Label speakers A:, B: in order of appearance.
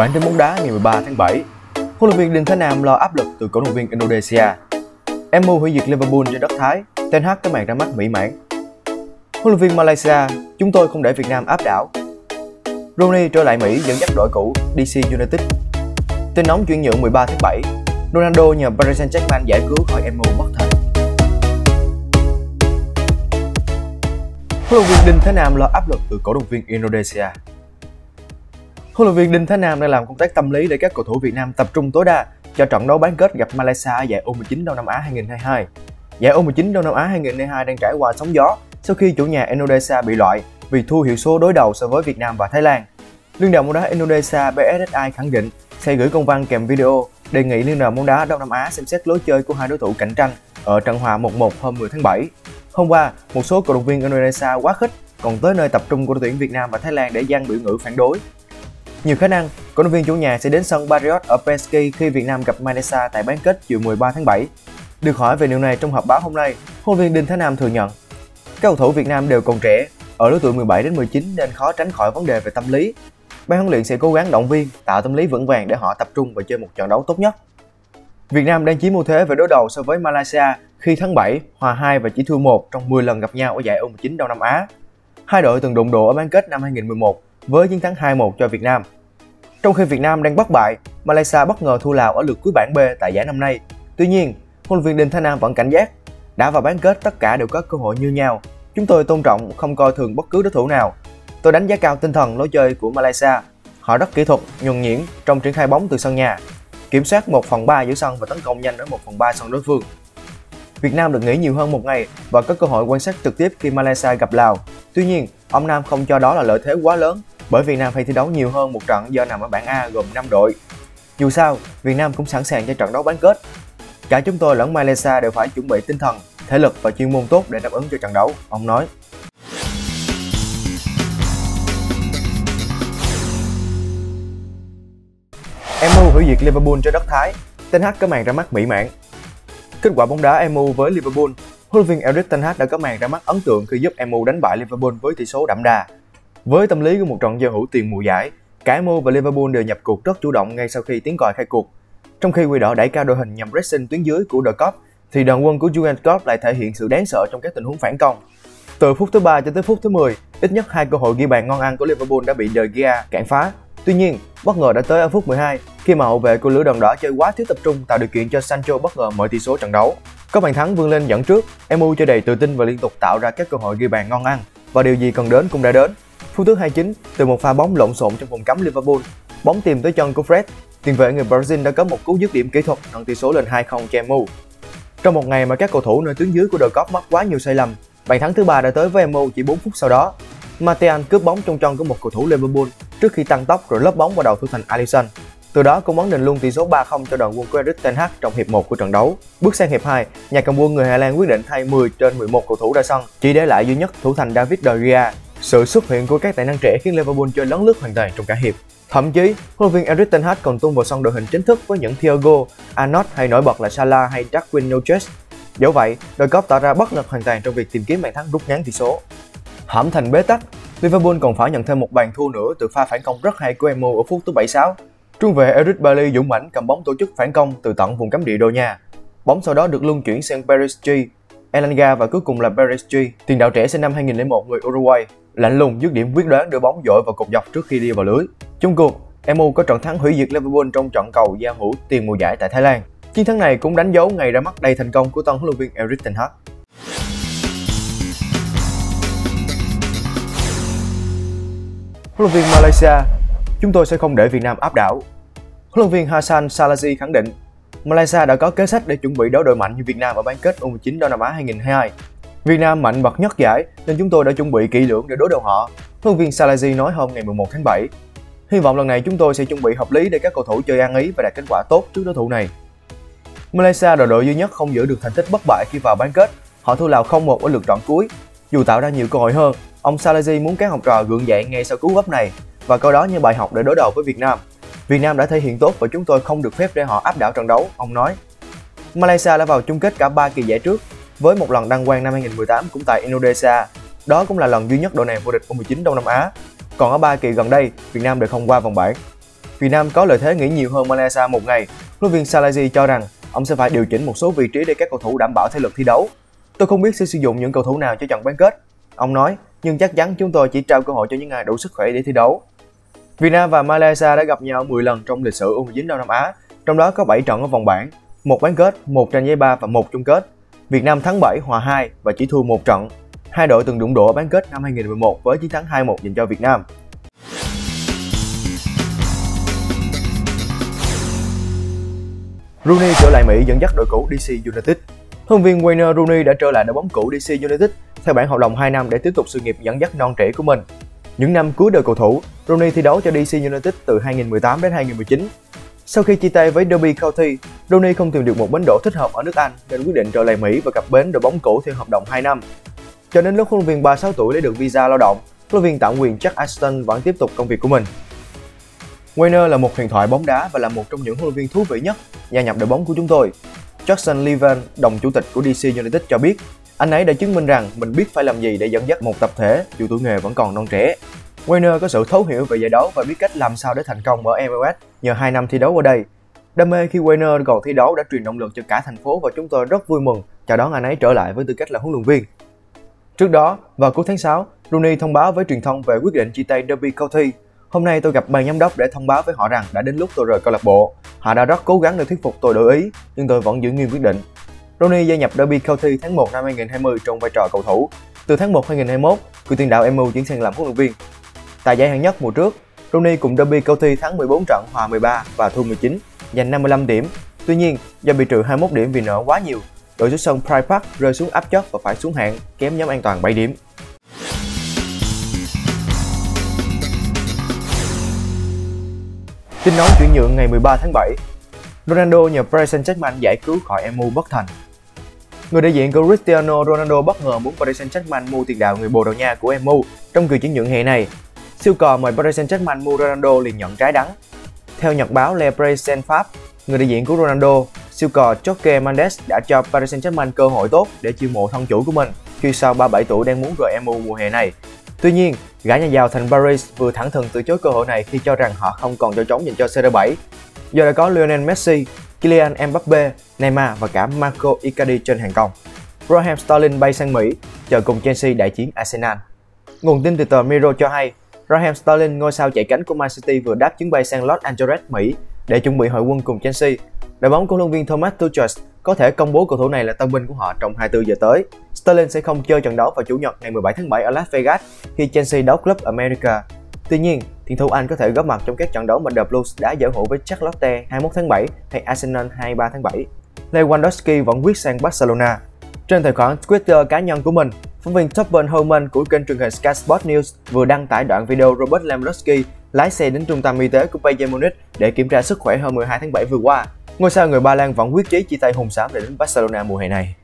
A: Bản tin bóng đá ngày 13 tháng 7 Huấn luyện viên Đinh Thái Nam lo áp lực từ cổ động viên Indonesia. MU hủy diệt Liverpool trên đất Thái, Ten Hag có màn ra mắt mỹ mãn. Huấn luyện viên Malaysia, Chúng tôi không để Việt Nam áp đảo. Rooney trở lại Mỹ dẫn dắt đội cũ DC United. Tin nóng chuyển nhượng 13 tháng 7 Ronaldo nhờ Paris Saint-Germain giải cứu khỏi MU bất thời Huấn luyện viên Đinh Thế Nam lo áp lực từ cổ động viên Indonesia. Huấn luyện viên Đinh Thế Nam đang làm công tác tâm lý để các cầu thủ Việt Nam tập trung tối đa cho trận đấu bán kết gặp Malaysia ở giải U19 Đông Nam Á 2022. Giải U19 Đông Nam Á 2022 đang trải qua sóng gió sau khi chủ nhà Indonesia bị loại vì thua hiệu số đối đầu so với Việt Nam và Thái Lan. Liên đoàn bóng đá Indonesia BSSI khẳng định sẽ gửi công văn kèm video đề nghị Liên đoàn bóng đá Đông Nam Á xem xét lối chơi của hai đối thủ cạnh tranh ở trận hòa 1-1 hôm 10 tháng 7. Hôm qua, một số cổ động viên Indonesia quá khích còn tới nơi tập trung của đội tuyển Việt Nam và Thái Lan để gian biểu ngữ phản đối nhiều khả năng, cổ động viên chủ nhà sẽ đến sân Barrios ở Pesky khi Việt Nam gặp Malaysia tại bán kết chiều 13 tháng 7. Được hỏi về điều này trong họp báo hôm nay, huấn luyện viên Đinh Thái Nam thừa nhận các cầu thủ Việt Nam đều còn trẻ, ở lứa tuổi 17 đến 19 nên khó tránh khỏi vấn đề về tâm lý. Ban huấn luyện sẽ cố gắng động viên, tạo tâm lý vững vàng để họ tập trung và chơi một trận đấu tốt nhất. Việt Nam đang chiếm ưu thế về đối đầu so với Malaysia khi tháng 7 hòa 2 và chỉ thua 1 trong 10 lần gặp nhau ở giải U19 Đông Nam Á. Hai đội từng đụng độ ở bán kết năm 2011 với chiến thắng 2-1 cho Việt Nam. Trong khi Việt Nam đang bất bại, Malaysia bất ngờ thua Lào ở lượt cuối bảng B tại giải năm nay. Tuy nhiên, huấn luyện viên Đinh Thái Nam vẫn cảnh giác. Đã vào bán kết tất cả đều có cơ hội như nhau. Chúng tôi tôn trọng, không coi thường bất cứ đối thủ nào. Tôi đánh giá cao tinh thần lối chơi của Malaysia. Họ rất kỹ thuật, nhuần nhuyễn trong triển khai bóng từ sân nhà, kiểm soát 1 phần 3 giữa sân và tấn công nhanh ở 1 phần 3 sân đối phương. Việt Nam được nghỉ nhiều hơn một ngày và có cơ hội quan sát trực tiếp khi Malaysia gặp Lào. Tuy nhiên, ông Nam không cho đó là lợi thế quá lớn bởi Việt Nam phải thi đấu nhiều hơn một trận do nằm ở bảng A gồm 5 đội. Dù sao, Việt Nam cũng sẵn sàng cho trận đấu bán kết. Cả chúng tôi lẫn Malaysia đều phải chuẩn bị tinh thần, thể lực và chuyên môn tốt để đáp ứng cho trận đấu, ông nói. MU hủy diệt Liverpool cho đất Thái, Ten Hag có màn ra mắt mỹ mãn. Kết quả bóng đá MU với Liverpool, huấn luyện viên Erik Ten Hag đã có màn ra mắt ấn tượng khi giúp MU đánh bại Liverpool với tỷ số đậm đà với tâm lý của một trận giao hữu tiền mùa giải, cả MU và Liverpool đều nhập cuộc rất chủ động ngay sau khi tiếng còi khai cuộc. Trong khi Quỷ đỏ đẩy cao đội hình nhằm pressing tuyến dưới của The Cop, thì đoàn quân của Jurgen Klopp lại thể hiện sự đáng sợ trong các tình huống phản công. Từ phút thứ 3 cho tới phút thứ 10, ít nhất hai cơ hội ghi bàn ngon ăn của Liverpool đã bị De Gea cản phá. Tuy nhiên, bất ngờ đã tới ở phút 12 khi mà hậu vệ của lữ đoàn đỏ chơi quá thiếu tập trung tạo điều kiện cho Sancho bất ngờ mở tỷ số trận đấu. Có bàn thắng vươn lên dẫn trước, MU chơi đầy tự tin và liên tục tạo ra các cơ hội ghi bàn ngon ăn và điều gì cần đến cũng đã đến. Phút thứ 29, từ một pha bóng lộn xộn trong vùng cấm Liverpool, bóng tìm tới chân của Fred, tiền vệ người Brazil đã có một cú dứt điểm kỹ thuật nâng tỷ số lên 2-0 cho MU. Trong một ngày mà các cầu thủ nơi tuyến dưới của đội cop mắc quá nhiều sai lầm, bàn thắng thứ ba đã tới với MU chỉ 4 phút sau đó. Matean cướp bóng trong chân của một cầu thủ Liverpool trước khi tăng tốc rồi lấp bóng vào đầu thủ thành Alisson. Từ đó cũng ấn định luôn tỷ số 3-0 cho đoàn quân của Erik Ten Hag trong hiệp 1 của trận đấu. Bước sang hiệp 2, nhà cầm quân người Hà Lan quyết định thay 10 trên 11 cầu thủ ra sân, chỉ để lại duy nhất thủ thành David De Gea sự xuất hiện của các tài năng trẻ khiến Liverpool chơi lấn lướt hoàn toàn trong cả hiệp. Thậm chí, huấn luyện viên Erik ten Hag còn tung vào sân đội hình chính thức với những Thiago, Arnold hay nổi bật là Salah hay Darwin Nunez. Dẫu vậy, đội cop tỏ ra bất lực hoàn toàn trong việc tìm kiếm bàn thắng rút ngắn tỷ số. Hãm thành bế tắc, Liverpool còn phải nhận thêm một bàn thua nữa từ pha phản công rất hay của Emo ở phút thứ 76. Trung vệ Eric Bailly dũng mãnh cầm bóng tổ chức phản công từ tận vùng cấm địa đội nhà. Bóng sau đó được luân chuyển sang Perisic, Elanga và cuối cùng là Perisic, tiền đạo trẻ sinh năm 2001 người Uruguay lạnh lùng dứt điểm quyết đoán đưa bóng dội vào cột dọc trước khi đi vào lưới. Chung cuộc, MU có trận thắng hủy diệt Liverpool trong trận cầu giao hữu tiền mùa giải tại Thái Lan. Chiến thắng này cũng đánh dấu ngày ra mắt đầy thành công của tân huấn luyện viên Erik ten Hag. Huấn luyện viên Malaysia, chúng tôi sẽ không để Việt Nam áp đảo. Huấn luyện viên Hassan Salazi khẳng định Malaysia đã có kế sách để chuẩn bị đấu đội mạnh như Việt Nam ở bán kết U19 Đông Nam Á 2022 Việt Nam mạnh bậc nhất giải nên chúng tôi đã chuẩn bị kỹ lưỡng để đối đầu họ, huấn viên Salazi nói hôm ngày 11 tháng 7. Hy vọng lần này chúng tôi sẽ chuẩn bị hợp lý để các cầu thủ chơi ăn ý và đạt kết quả tốt trước đối thủ này. Malaysia là đội duy nhất không giữ được thành tích bất bại khi vào bán kết. Họ thua Lào 0-1 ở lượt trận cuối. Dù tạo ra nhiều cơ hội hơn, ông Salazi muốn các học trò gượng dậy ngay sau cú vấp này và coi đó như bài học để đối đầu với Việt Nam. Việt Nam đã thể hiện tốt và chúng tôi không được phép để họ áp đảo trận đấu, ông nói. Malaysia đã vào chung kết cả 3 kỳ giải trước với một lần đăng quang năm 2018 cũng tại Indonesia. Đó cũng là lần duy nhất đội này vô địch U19 Đông Nam Á. Còn ở ba kỳ gần đây, Việt Nam đều không qua vòng bảng. Việt Nam có lợi thế nghỉ nhiều hơn Malaysia một ngày. Huấn luyện viên Salazi cho rằng ông sẽ phải điều chỉnh một số vị trí để các cầu thủ đảm bảo thể lực thi đấu. Tôi không biết sẽ sử dụng những cầu thủ nào cho trận bán kết. Ông nói, nhưng chắc chắn chúng tôi chỉ trao cơ hội cho những ai đủ sức khỏe để thi đấu. Việt Nam và Malaysia đã gặp nhau 10 lần trong lịch sử U19 Đông Nam Á, trong đó có 7 trận ở vòng bảng, một bán kết, một tranh giấy ba và một chung kết. Việt Nam thắng 7, hòa 2 và chỉ thua một trận. Hai đội từng đụng độ ở bán kết năm 2011 với chiến thắng 2-1 dành cho Việt Nam. Rooney trở lại Mỹ dẫn dắt đội cũ DC United. Huấn viên Wayne Rooney đã trở lại đội bóng cũ DC United theo bản hợp đồng 2 năm để tiếp tục sự nghiệp dẫn dắt non trẻ của mình. Những năm cuối đời cầu thủ, Rooney thi đấu cho DC United từ 2018 đến 2019. Sau khi chia tay với Derby County, Rooney không tìm được một bến đỗ thích hợp ở nước Anh nên quyết định trở lại Mỹ và cặp bến đội bóng cũ theo hợp đồng 2 năm. Cho đến lúc huấn luyện viên 36 tuổi lấy được visa lao động, huấn luyện viên tạm quyền Jack Ashton vẫn tiếp tục công việc của mình. Weiner là một huyền thoại bóng đá và là một trong những huấn luyện viên thú vị nhất gia nhập đội bóng của chúng tôi. Jackson Levan, đồng chủ tịch của DC United cho biết, anh ấy đã chứng minh rằng mình biết phải làm gì để dẫn dắt một tập thể dù tuổi nghề vẫn còn non trẻ. Weiner có sự thấu hiểu về giải đấu và biết cách làm sao để thành công ở MLS nhờ 2 năm thi đấu ở đây. Đam mê khi Weiner còn thi đấu đã truyền động lực cho cả thành phố và chúng tôi rất vui mừng chào đón anh ấy trở lại với tư cách là huấn luyện viên. Trước đó, vào cuối tháng 6, Rooney thông báo với truyền thông về quyết định chia tay Derby County Hôm nay tôi gặp ban giám đốc để thông báo với họ rằng đã đến lúc tôi rời câu lạc bộ. Họ đã rất cố gắng để thuyết phục tôi đổi ý, nhưng tôi vẫn giữ nguyên quyết định. Rooney gia nhập Derby County tháng 1 năm 2020 trong vai trò cầu thủ. Từ tháng 1 2021, cựu tiền đạo MU chuyển sang làm huấn luyện viên. Tại giải hạng nhất mùa trước, Rooney cùng Derby County thắng 14 trận, hòa 13 và thua 19, giành 55 điểm. Tuy nhiên, do bị trừ 21 điểm vì nợ quá nhiều, đội chủ sân Pride Park rơi xuống áp chót và phải xuống hạng, kém nhóm an toàn 7 điểm. Tin nóng chuyển nhượng ngày 13 tháng 7 Ronaldo nhờ Paris Saint-Germain giải cứu khỏi MU bất thành Người đại diện của Cristiano Ronaldo bất ngờ muốn Paris Saint-Germain mua tiền đạo người Bồ Đào Nha của MU trong kỳ chuyển nhượng hè này. Siêu cò mời Paris Saint-Germain mua Ronaldo liền nhận trái đắng. Theo nhật báo Le Parisien Pháp, người đại diện của Ronaldo, siêu cò Jorge Mendes đã cho Paris Saint-Germain cơ hội tốt để chiêu mộ thân chủ của mình khi sau 37 tuổi đang muốn rời MU mùa hè này Tuy nhiên, gã nhà giàu thành Paris vừa thẳng thừng từ chối cơ hội này khi cho rằng họ không còn chỗ trống dành cho CR7. Do đã có Lionel Messi, Kylian Mbappe, Neymar và cả Marco Icardi trên hàng công. Raheem Sterling bay sang Mỹ, chờ cùng Chelsea đại chiến Arsenal. Nguồn tin từ tờ Mirror cho hay, Raheem Sterling, ngôi sao chạy cánh của Man City vừa đáp chuyến bay sang Los Angeles, Mỹ để chuẩn bị hội quân cùng Chelsea. Đội bóng của huấn luyện viên Thomas Tuchel có thể công bố cầu thủ này là tân binh của họ trong 24 giờ tới. Sterling sẽ không chơi trận đấu vào chủ nhật ngày 17 tháng 7 ở Las Vegas khi Chelsea đấu Club America. Tuy nhiên, tiền thủ Anh có thể góp mặt trong các trận đấu mà The Blues đã giao hữu với Charlotte 21 tháng 7 hay Arsenal 23 tháng 7. Lewandowski vẫn quyết sang Barcelona. Trên tài khoản Twitter cá nhân của mình, phóng viên Topben Holman của kênh truyền hình Sky Sport News vừa đăng tải đoạn video Robert Lewandowski lái xe đến trung tâm y tế của Bayern Munich để kiểm tra sức khỏe hôm 12 tháng 7 vừa qua. Ngôi sao người Ba Lan vẫn quyết chí chia tay hùng xám để đến Barcelona mùa hè này.